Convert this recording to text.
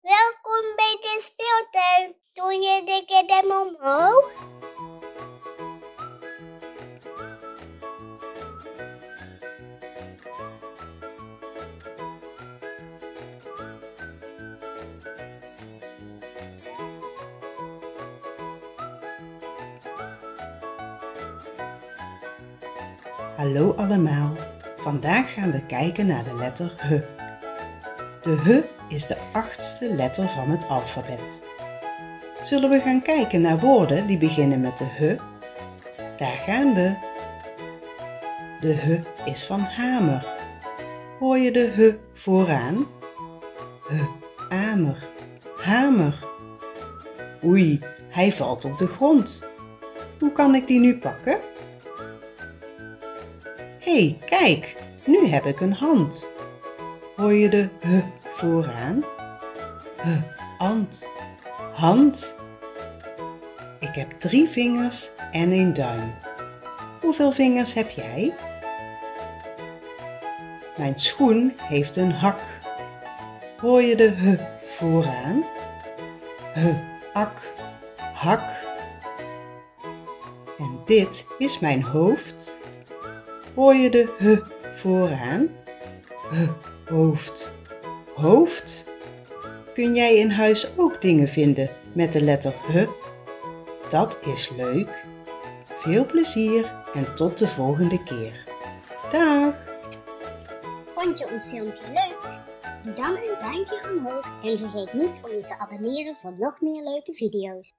Welkom bij de speeltuin. Doe je de kinderen omhoog? Hallo allemaal. Vandaag gaan we kijken naar de letter H. De H is de achtste letter van het alfabet. Zullen we gaan kijken naar woorden die beginnen met de H? Daar gaan we. De H is van hamer. Hoor je de H vooraan? H, amer, hamer. Oei, hij valt op de grond. Hoe kan ik die nu pakken? Hé, hey, kijk, nu heb ik een hand. Hoor je de h vooraan? H, ant, hand. Ik heb drie vingers en een duim. Hoeveel vingers heb jij? Mijn schoen heeft een hak. Hoor je de h vooraan? H, ak, hak. En dit is mijn hoofd hoor je de h vooraan. Hoofd, hoofd. Kun jij in huis ook dingen vinden met de letter h? Dat is leuk. Veel plezier en tot de volgende keer. Dag! Vond je ons filmpje leuk? Doe dan een duimpje omhoog en vergeet niet om je te abonneren voor nog meer leuke video's.